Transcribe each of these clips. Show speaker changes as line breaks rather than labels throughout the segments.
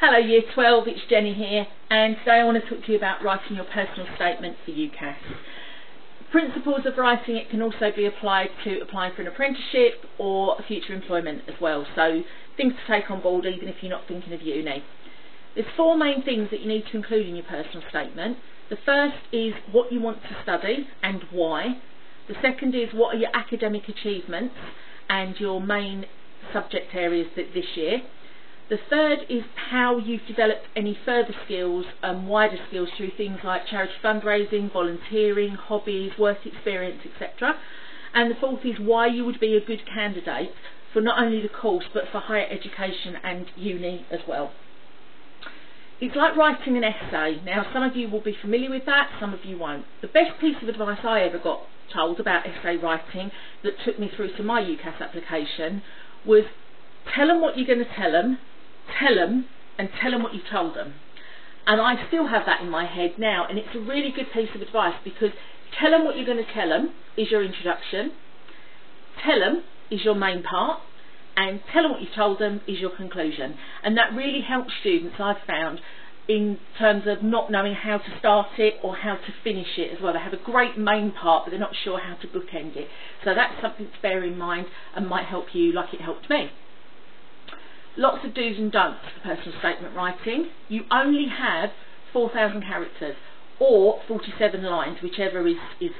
Hello Year 12, it's Jenni here and today I want to talk to you about writing your personal statement for UCAS. Principles of writing it can also be applied to applying for an apprenticeship or a future employment as well, so things to take on board even if you're not thinking of uni. There's four main things that you need to include in your personal statement. The first is what you want to study and why. The second is what are your academic achievements and your main subject areas that this year. The third is how you've developed any further skills and wider skills through things like charity fundraising, volunteering, hobbies, work experience, etc. And the fourth is why you would be a good candidate for not only the course but for higher education and uni as well. It's like writing an essay. Now some of you will be familiar with that, some of you won't. The best piece of advice I ever got told about essay writing that took me through to my UCAS application was tell them what you're going to tell them tell them and tell them what you've told them. And I still have that in my head now, and it's a really good piece of advice because tell them what you're going to tell them is your introduction, tell them is your main part, and tell them what you've told them is your conclusion. And that really helps students, I've found, in terms of not knowing how to start it or how to finish it as well. They have a great main part, but they're not sure how to bookend it. So that's something to bear in mind and might help you like it helped me. Lots of do's and don'ts for personal statement writing. You only have 4,000 characters or 47 lines, whichever is, is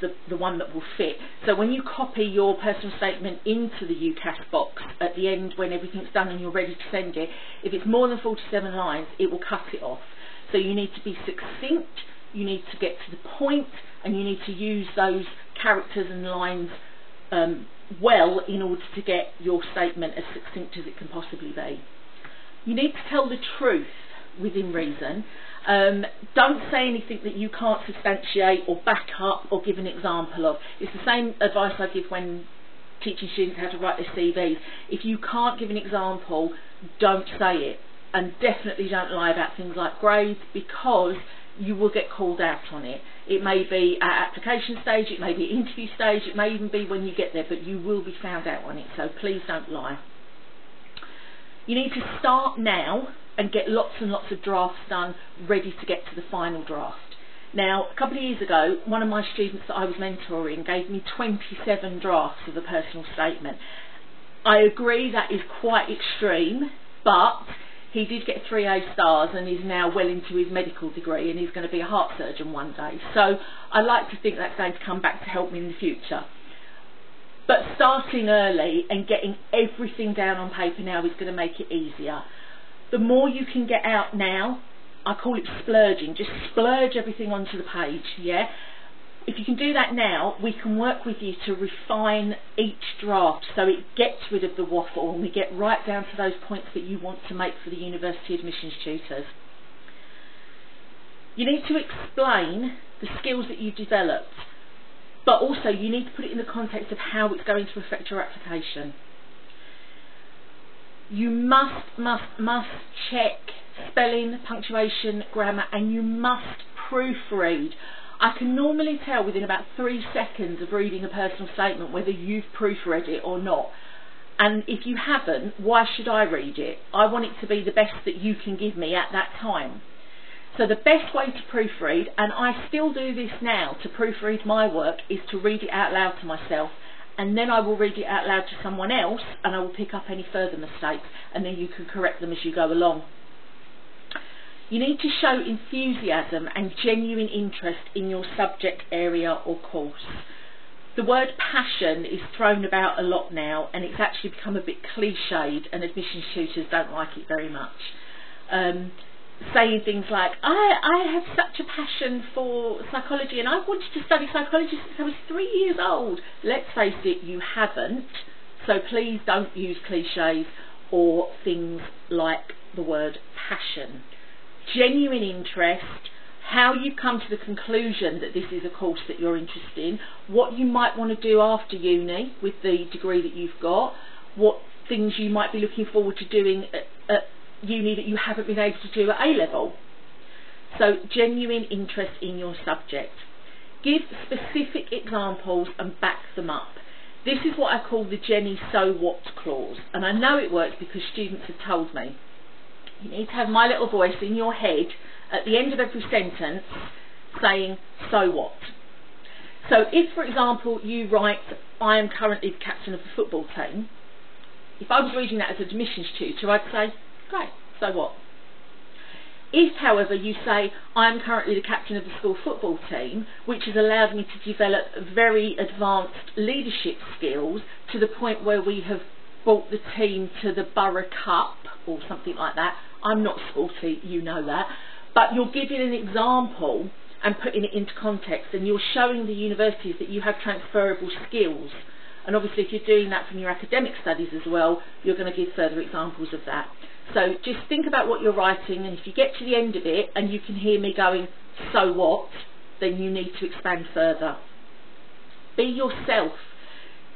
the, the one that will fit. So when you copy your personal statement into the UCAS box at the end when everything's done and you're ready to send it, if it's more than 47 lines, it will cut it off. So you need to be succinct, you need to get to the point, and you need to use those characters and lines um, well in order to get your statement as succinct as it can possibly be. You need to tell the truth within reason. Um, don't say anything that you can't substantiate or back up or give an example of. It's the same advice I give when teaching students how to write their CVs. If you can't give an example, don't say it. And definitely don't lie about things like grades because you will get called out on it. It may be at application stage, it may be interview stage, it may even be when you get there, but you will be found out on it, so please don't lie. You need to start now and get lots and lots of drafts done ready to get to the final draft. Now, a couple of years ago, one of my students that I was mentoring gave me 27 drafts of a personal statement. I agree that is quite extreme, but he did get three A stars and is now well into his medical degree and he's going to be a heart surgeon one day. So I like to think that's going to come back to help me in the future. But starting early and getting everything down on paper now is going to make it easier. The more you can get out now, I call it splurging, just splurge everything onto the page, yeah? If you can do that now, we can work with you to refine each draft so it gets rid of the waffle and we get right down to those points that you want to make for the university admissions tutors. You need to explain the skills that you've developed, but also you need to put it in the context of how it's going to affect your application. You must, must, must check spelling, punctuation, grammar, and you must proofread I can normally tell within about three seconds of reading a personal statement whether you've proofread it or not. And if you haven't, why should I read it? I want it to be the best that you can give me at that time. So the best way to proofread, and I still do this now to proofread my work, is to read it out loud to myself and then I will read it out loud to someone else and I will pick up any further mistakes and then you can correct them as you go along. You need to show enthusiasm and genuine interest in your subject area or course. The word passion is thrown about a lot now and it's actually become a bit cliched and admissions tutors don't like it very much. Um, saying things like, I, I have such a passion for psychology and I've wanted to study psychology since I was three years old. Let's face it, you haven't. So please don't use cliches or things like the word passion genuine interest, how you come to the conclusion that this is a course that you're interested in, what you might want to do after uni with the degree that you've got, what things you might be looking forward to doing at, at uni that you haven't been able to do at A level. So genuine interest in your subject. Give specific examples and back them up. This is what I call the Jenni so what clause and I know it works because students have told me. You need to have my little voice in your head at the end of every sentence saying, so what? So if, for example, you write, I am currently the captain of the football team, if I was reading that as a admissions tutor, I'd say, great, so what? If, however, you say, I am currently the captain of the school football team, which has allowed me to develop very advanced leadership skills to the point where we have brought the team to the Borough Cup or something like that. I'm not sporty, you know that. But you're giving an example and putting it into context and you're showing the universities that you have transferable skills. And obviously if you're doing that from your academic studies as well, you're going to give further examples of that. So just think about what you're writing and if you get to the end of it and you can hear me going, so what, then you need to expand further. Be yourself.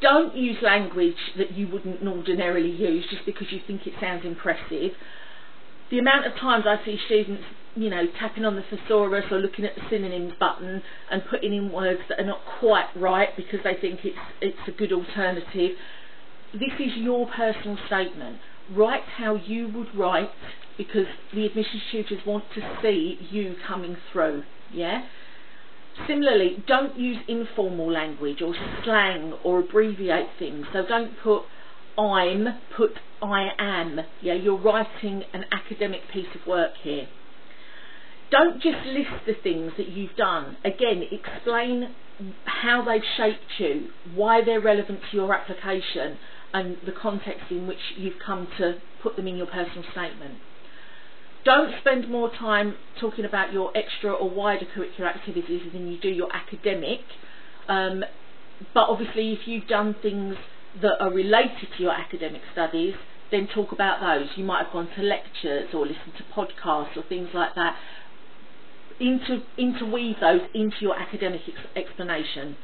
Don't use language that you wouldn't ordinarily use just because you think it sounds impressive. The amount of times I see students, you know, tapping on the thesaurus or looking at the synonyms button and putting in words that are not quite right because they think it's it's a good alternative. This is your personal statement write how you would write because the admissions tutors want to see you coming through, yeah? Similarly, don't use informal language or slang or abbreviate things. So don't put I'm, put I am. Yeah, you're writing an academic piece of work here. Don't just list the things that you've done. Again, explain how they've shaped you, why they're relevant to your application, and the context in which you've come to put them in your personal statement. Don't spend more time talking about your extra or wider curricular activities than you do your academic. Um, but obviously, if you've done things that are related to your academic studies, then talk about those. You might have gone to lectures or listened to podcasts or things like that. Inter interweave those into your academic ex explanation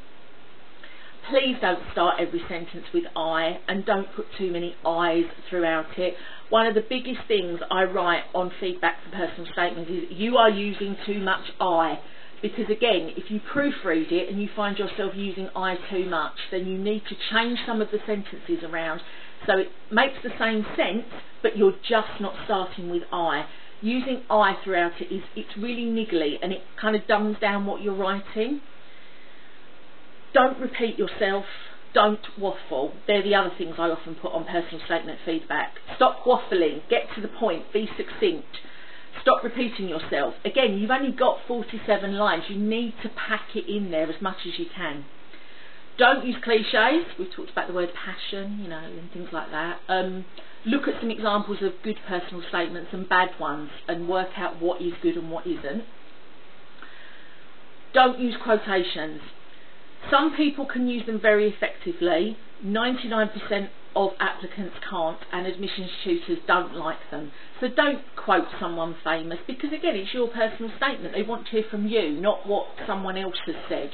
please don't start every sentence with I and don't put too many I's throughout it. One of the biggest things I write on feedback for personal statements is you are using too much I. Because again, if you proofread it and you find yourself using I too much, then you need to change some of the sentences around so it makes the same sense, but you're just not starting with I. Using I throughout it is it's really niggly and it kind of dumbs down what you're writing. Don't repeat yourself. Don't waffle. They're the other things I often put on personal statement feedback. Stop waffling. Get to the point. Be succinct. Stop repeating yourself. Again, you've only got 47 lines. You need to pack it in there as much as you can. Don't use cliches. We've talked about the word passion, you know, and things like that. Um, look at some examples of good personal statements and bad ones and work out what is good and what isn't. Don't use quotations. Some people can use them very effectively. 99% of applicants can't and admissions tutors don't like them. So don't quote someone famous because again it's your personal statement. They want to hear from you, not what someone else has said.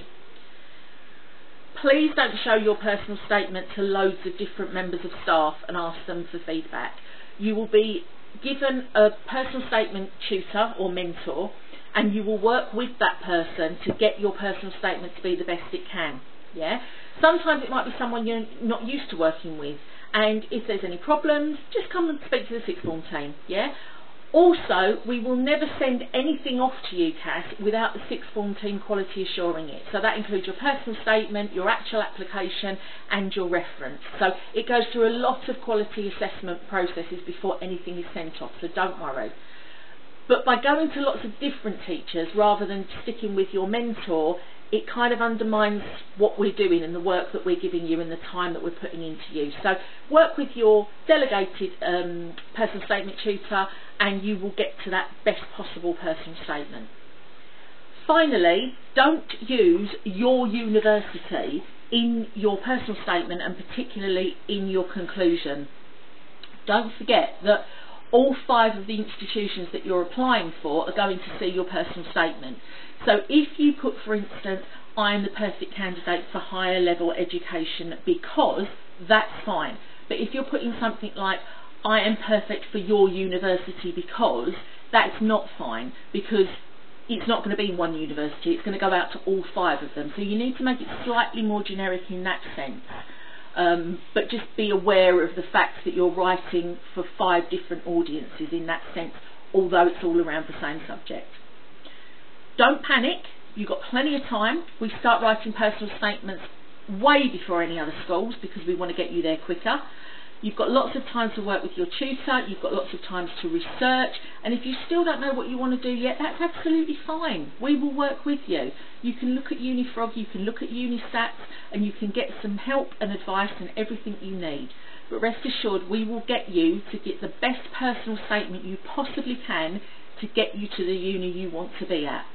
Please don't show your personal statement to loads of different members of staff and ask them for feedback. You will be given a personal statement tutor or mentor and you will work with that person to get your personal statement to be the best it can. Yeah. Sometimes it might be someone you're not used to working with, and if there's any problems, just come and speak to the sixth form team. Yeah. Also, we will never send anything off to you, Cass, without the sixth form team quality assuring it. So that includes your personal statement, your actual application and your reference. So it goes through a lot of quality assessment processes before anything is sent off, so don't worry. But by going to lots of different teachers rather than sticking with your mentor, it kind of undermines what we're doing and the work that we're giving you and the time that we're putting into you. So work with your delegated um, personal statement tutor and you will get to that best possible personal statement. Finally, don't use your university in your personal statement and particularly in your conclusion. Don't forget that all five of the institutions that you're applying for are going to see your personal statement. So if you put, for instance, I am the perfect candidate for higher level education because, that's fine. But if you're putting something like, I am perfect for your university because, that's not fine because it's not going to be in one university, it's going to go out to all five of them. So you need to make it slightly more generic in that sense. Um, but just be aware of the fact that you're writing for five different audiences in that sense, although it's all around the same subject. Don't panic, you've got plenty of time. We start writing personal statements way before any other schools because we want to get you there quicker. You've got lots of time to work with your tutor, you've got lots of time to research, and if you still don't know what you want to do yet, that's absolutely fine. We will work with you. You can look at Unifrog, you can look at Unistats, and you can get some help and advice and everything you need. But rest assured, we will get you to get the best personal statement you possibly can to get you to the uni you want to be at.